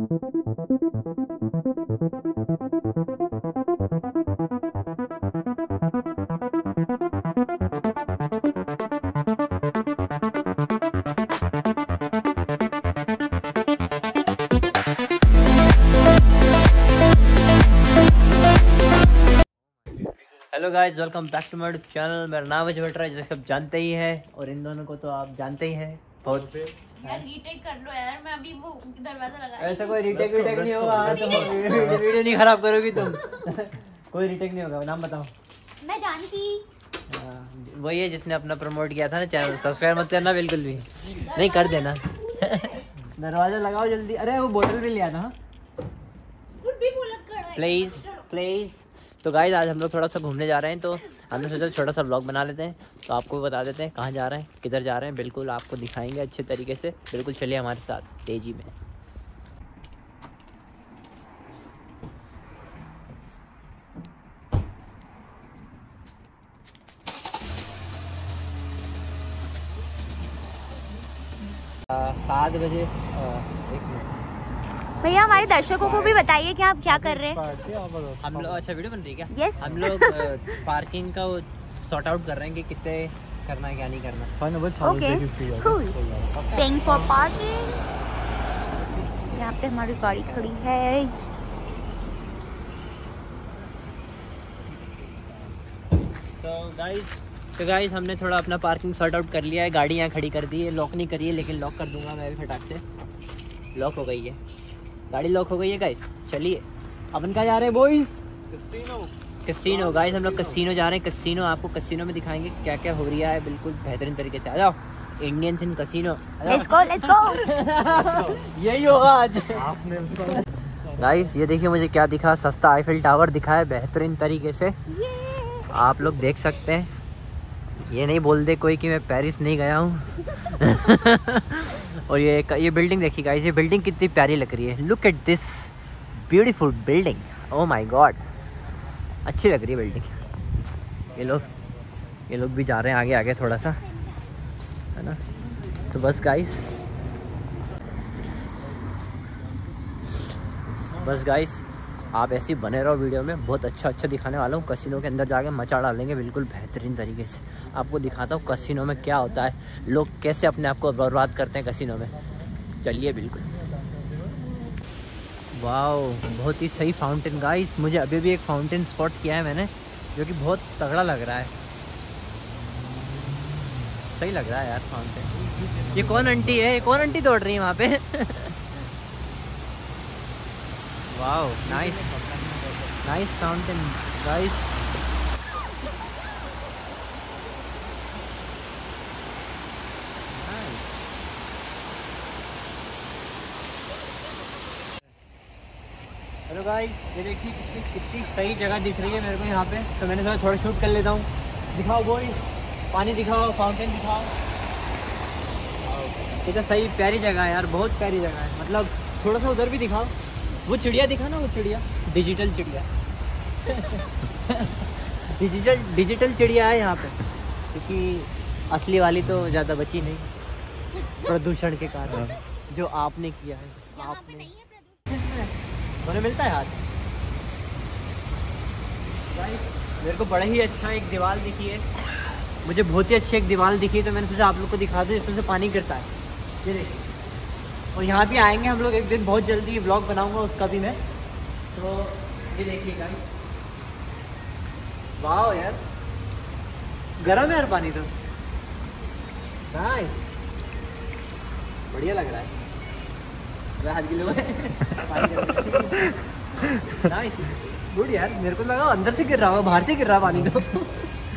Hello guys welcome back to my channel मेरा नाम है जवेट्रा जैसे आप जानते ही हैं, और इन दोनों को तो आप जानते ही हैं। बहुत यार रीटेक कर लो यार मैं अभी वो दरवाज़ा लगा ऐसा कोई रीटेक वीटेक नहीं होगा हाँ, तुम वीडियो नहीं खराब करोगी तुम। कोई रीटेक नहीं होगा नाम बताओ। मैं जानती। हाँ, वही है जिसने अपना प्रमोट किया था ना चैनल सब्सक्राइब मत करना बिल्कुल भी। नहीं कर देना। दरवाज़ा लगाओ जल्दी। अरे वो बोतल भी लिया था कुछ भी बोला कर प्लीज़ प्लीज़ तो गाइज़ आज हम लोग थोड़ा सा घूमने जा रहे हैं तो हमने सोचा छोटा सा ब्लॉग बना लेते हैं। तो आपको बता देते हैं कहाँ जा रहे हैं, किधर जा रहे हैं। बिल्कुल आपको दिखाएँगे अच्छे तरीके से। बिल्कुल चलिए हमारे साथ, तेज़ी में। सात बजे एक मिनट। भैया हमारे दर्शकों को भी बताइए कि आप क्या कर रहे हैं। हम लोग अच्छा वीडियो बन रही है क्या? Yes. हम लोग पार्किंग का सॉर्ट आउट कर रहे हैं कि कितने करना है क्या नहीं करना okay cool paying for parking यहाँ पे हमारी गाड़ी खड़ी है। तो गाइस तो गाइस हमने थोड़ा अपना पार्किंग सॉर्ट आउट कर लिया है। गाड़ी यहाँ खड़ी कर दी है। लॉक नहीं करी है लेकिन लॉक कर दूँगा मैं भी फटाक से। लॉक हो गई है। गाड़ी लॉक हो गई है गाइस चलिए. अपन कहाँ जा रहे हैं बॉयज़ कसिनो गाइस हम लोग कसिनो जा रहे हैं. कसिनो आपको कसिनो में दिखाएँगे क्या क्या हो रहा है. बिल्कुल बेहतरीन तरीके से. आ जाओ. Indians in casino let's go let's go यही होगा आज. गाइस ये देखिए मुझे क्या दिखा. सस्ता आईफिल टावर दिखा है बेहतरीन तरीके से. आप लोग देख सकते हैं. ये नहीं बोल दे कोई कि मैं पेरिस नहीं गया हूँ. और ये ये बिल्डिंग देखी गाइस ये बिल्डिंग कितनी प्यारी लग रही है। Look at this beautiful building oh my god अच्छी लग रही है बिल्डिंग ये लोग ये लोग भी जा रहे हैं आगे आगे थोड़ा सा। है ना? तो बस गाइस बस गाइस आप ऐसे बने रहो वीडियो में। बहुत अच्छा अच्छा दिखाने वाला हूँ। कसिनो के अंदर जाके मचा डालेंगे बिल्कुल बेहतरीन तरीके से। आपको दिखाता हूँ कसिनो में क्या होता है। लोग कैसे अपने आप को बर्बाद करते हैं कसिनो में। चलिए बिल्कुल। वाओ, बहुत ही सही फाउंटेन गाइस मुझे अभी भी एक फाउंटेन स्पॉट किया है मैंने, जो कि बहुत तगड़ा लग रहा है। सही लग रहा है यार फाउंटेन ये कौन आंटी है? ये कौन आंटी दौड़ रही है वहाँ पे? Wow nice nice fountain guys hello guys ये देखिए कितनी कितनी सही जगह दिख रही है मेरे को यहाँ पे। तो मैंने सोचा थोड़ा शूट कर लेता हूँ। दिखाओ बॉय पानी दिखाओ फाउंटेन दिखाओ। ये तो सही, प्यारी जगह है यार, बहुत प्यारी जगह है। मतलब थोड़ा सा उधर भी दिखाओ। वो चिड़िया दिखा ना वो चिड़िया। डिजिटल चिड़िया। डिजिटल डिजिटल चिड़िया है यहाँ पे। क्योंकि असली वाली तो ज़्यादा बची नहीं। प्रदूषण के कारण जो आपने किया है। आपने। उन्हें मिलता है हाथ? मेरे को बड़ा ही अच्छा एक दीवार दिखी है। मुझे बहुत ही अच्छी एक दीवार दिखी है तो मैंने सोचा आप लोग को दिखा दूँ जिसमें से पानी गिरता है। ये देखिए। और यहाँ भी आएँगे हम लोग एक दिन बहुत जल्दी ब्लॉग बनाऊँगा, उसका भी मैं। तो ये देखिए गाइस वाह यार। गर्म है यार पानी तो। नाइस बढ़िया लग रहा है। हाथ गिले हुए। नाइस गुड यार। मेरे को लगा अंदर से गिर रहा होगा, बाहर से गिर रहा पानी तो।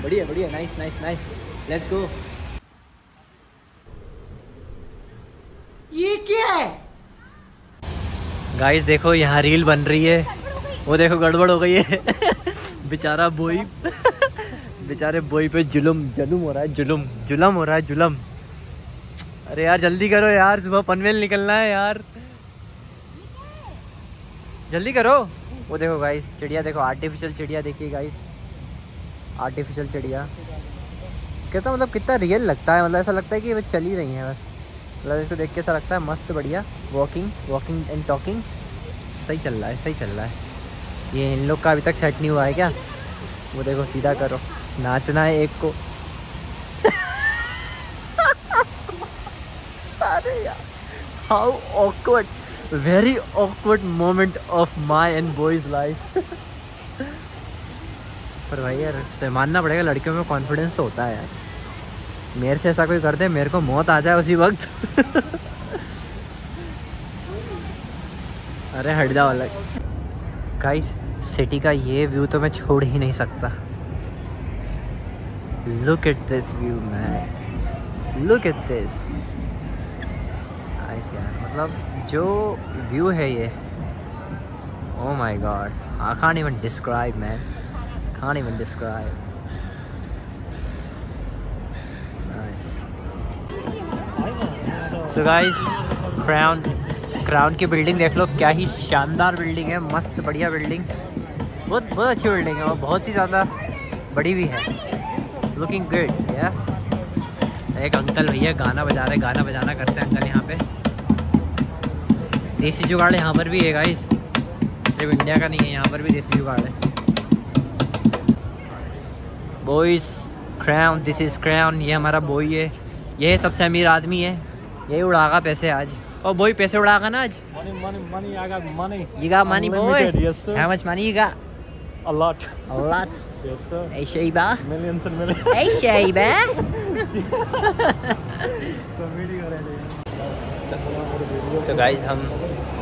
बढ़िया बढ़िया। Nice nice nice let's go ये क्या है? गाइस देखो, यहाँ रील बन रही है। वो देखो, गड़बड़ हो गई है। बेचारा बोई बेचारे बोई पे जुलुम जुलुम हो रहा है, जुलुम, जुलम हो रहा है, जुलम। अरे यार, जल्दी करो यार, सुबह पनवेल निकलना है यार। जल्दी करो। वो देखो गाइस चिड़िया देखो आर्टिफिशियल चिड़िया देखिए गाइस आर्टिफिशियल चिड़िया। कितना मतलब कितना रियल लगता है मतलब ऐसा लगता है कि वो चल ही रही है बस। मतलब इसको देख के ऐसा लगता है मस्त, बढ़िया। वॉकिंग वॉकिंग एंड टॉकिंग सही चल रहा है, सही चल रहा है। ये इन लोग का अभी तक सेट नहीं हुआ है क्या? वो देखो, सीधा करो। नाचना है एक को। अरे यार how awkward very awkward moment of my and boys life पर भाई यार मानना पड़ेगा, लड़कियों में कॉन्फिडेंस तो होता है यार। मेरे से ऐसा कोई कर दे, मेरे को मौत आ जाए उसी वक्त। अरे, हट जाओ अलग। गाइस सिटी का ये व्यू तो मैं छोड़ ही नहीं सकता। Look at this view man look at this मतलब जो व्यू है ये ओ my god I can't even describe man can't even describe so guys crown crown की बिल्डिंग देख लो, क्या ही शानदार बिल्डिंग है, मस्त बढ़िया बिल्डिंग बहुत बहुत अच्छी बिल्डिंग है, और बहुत ही ज़्यादा बड़ी भी है। लुकिंग गुड या एक अंकल भैया गाना बजा रहे, गाना बजाना करते हैं अंकल यहाँ पे। देसी जुगाड़ यहाँ पर भी है गाइस सिर्फ़ इंडिया का नहीं है, यहाँ पर भी देसी जुगाड़ है। Boys crown this is crown ये हमारा बॉय है। ये सबसे अमीर आदमी है। यही उड़ागा पैसे आज। और वही पैसे उड़ागा ना आज? Money money money money money आगा ऐसे ही बा हम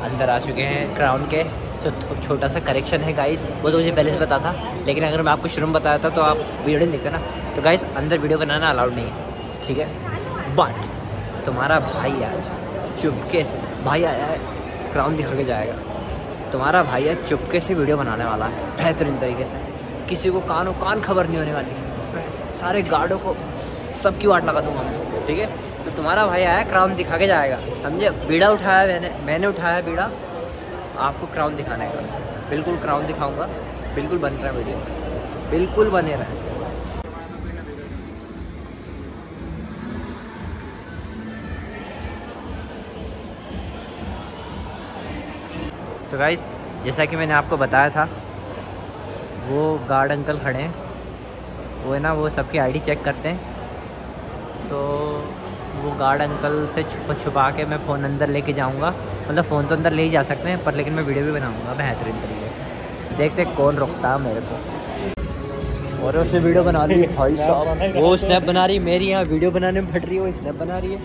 अंदर आ चुके हैं क्राउन के। तो छोटा सा करेक्शन है गाइस वो तो मुझे पहले से पता था लेकिन अगर मैं आपको शुरू में बताया था तो आप वीडियो नहीं देखते ना। तो गाइस अंदर वीडियो बनाना अलाउड नहीं है ठीक है? बट तुम्हारा भाई आज चुपके से, भाई आया है क्राउन दिखा के जाएगा। तुम्हारा भाई आज चुपके से वीडियो बनाने वाला है, बेहतरीन तरीके से। किसी को कानों कान खबर नहीं होने वाली। सारे गार्डों को सबकी वाट लगा दूँगा मैं, ठीक है? तो तुम्हारा भाई आया क्राउन दिखा के जाएगा, समझे? बीड़ा उठाया मैंने मैंने उठाया बीड़ा, आपको क्राउन दिखाने का। बिल्कुल क्राउन दिखाऊँगा, बिल्कुल बन रहा है वीडियो बिल्कुल बने रहे। सो गाइस जैसा कि मैंने आपको बताया था, वो गार्ड अंकल खड़े हैं। वो है ना, वो सबकी आईडी चेक करते हैं। तो वो गार्ड अंकल से छुप, छुपा के मैं फ़ोन अंदर लेके जाऊँगा। मतलब फ़ोन तो अंदर ले ही जा सकते हैं, पर लेकिन मैं वीडियो भी बनाऊँगा बेहतरीन तरीके से। देखते कौन रोकता है मेरे को। और उसने वीडियो बना ली, भाई साहब। वो स्नैप बना रही, मेरी यहाँ वीडियो बनाने में फट रही है, वो स्नैप बना रही है.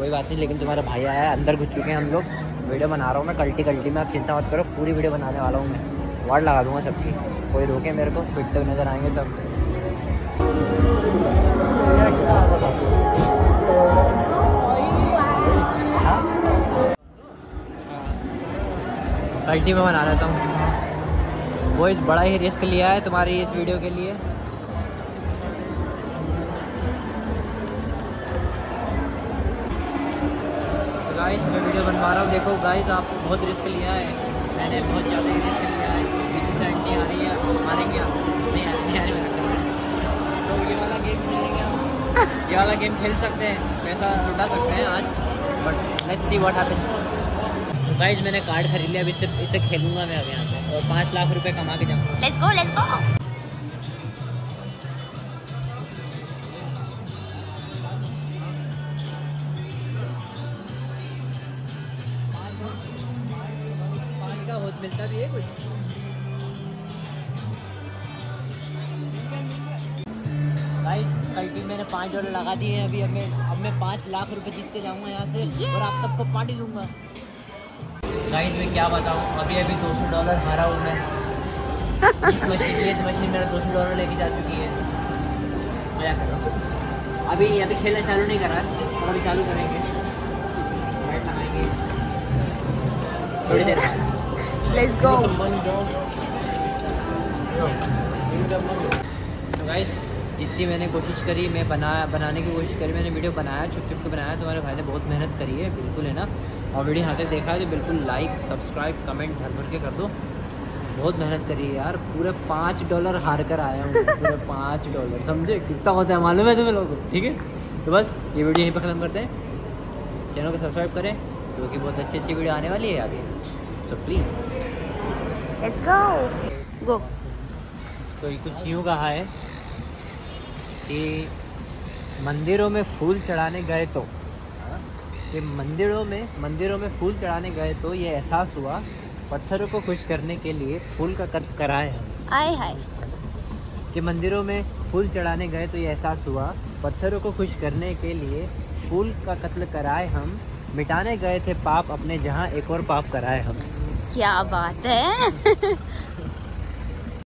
कोई बात नहीं, लेकिन तुम्हारा भाई आया है, अंदर घुस चुके हैं हम लोग। वीडियो बना रहा हूँ मैं, कल्टी कल्टी में, आप चिंता मत करो, पूरी वीडियो बनाने वाला हूँ मैं। वार्ड लगा दूँगा सबकी। कोई रोके मेरे को पिटते हुए नज़र आएँगे सब। कल्टी में बना लेता हूँ। वो इस बड़ा ही रिस्क लिया है तुम्हारी इस वीडियो के लिए। गाइस मैं वीडियो बनवा रहा हूँ। देखो गाइस आप बहुत रिस्क लिया है। मैंने बहुत ज़्यादा रिस्क लिया है। पीछे से आंटी आ रही है। मारेंगे नहीं आ रही तो ये वाला गेम खेलेंगे ये वाला गेम खेल सकते हैं। पैसा लुटा सकते हैं आज। But let's see what happens तो गाइस मैंने कार्ड खरीद लिया। अब इससे इससे खेलूँगा मैं अब यहाँ पे। और पाँच लाख रुपए कमा के जाऊँगा. मिलता भी है कुछ गाइस कल टीम मैंने पाँच डॉलर लगा दिए हैं। अभी अब मैं अब मैं पाँच लाख रुपए जीत के जाऊँगा यहाँ से और आप सबको पार्टी दूँगा। गाइस मैं क्या बताऊँ? अभी अभी दो सौ डॉलर हारा हूँ मैं। इस मशीन ये मशीन मेरा दो सौ डॉलर लेके जा चुकी है। मज़ा कर? रहा अभी अभी खेलना चालू नहीं करा। है और अभी चालू करेंगे। बैठ लगाएँगे। थोड़ी देर बाद। Let's go. तो गाइस जितनी मैंने कोशिश करी, मैं बना, बनाने की कोशिश करी, मैंने वीडियो बनाया छुप छुप के बनाया, तुम्हारे भाई ने बहुत मेहनत करी है, बिल्कुल है ना? और वीडियो यहाँ तक देखा है तो बिल्कुल लाइक सब्सक्राइब कमेंट भर भर के कर दो। बहुत मेहनत करी है यार, पूरे पाँच डॉलर हार कर आया हूँ, पूरे पाँच डॉलर समझे? कितना होता है मालूम है तुम्हें लोगों को, ठीक है? तो बस, ये वीडियो यहीं पर ख़त्म करते हैं। चैनल को सब्सक्राइब करें क्योंकि बहुत अच्छी अच्छी वीडियो आने वाली है आगे सो प्लीज़ लेट्स गो गो तो ये कुछ यूँ कहा है कि मंदिरों में फूल चढ़ाने गए तो कि मंदिरों में मंदिरों में फूल चढ़ाने गए तो ये एहसास हुआ पत्थरों को खुश करने के लिए फूल का कत्ल कराए हम आए हाय। कि मंदिरों में फूल चढ़ाने गए तो ये एहसास हुआ पत्थरों को खुश करने के लिए फूल का कत्ल कराए हम मिटाने गए थे पाप अपने जहाँ एक और पाप कराए हम। क्या बात है?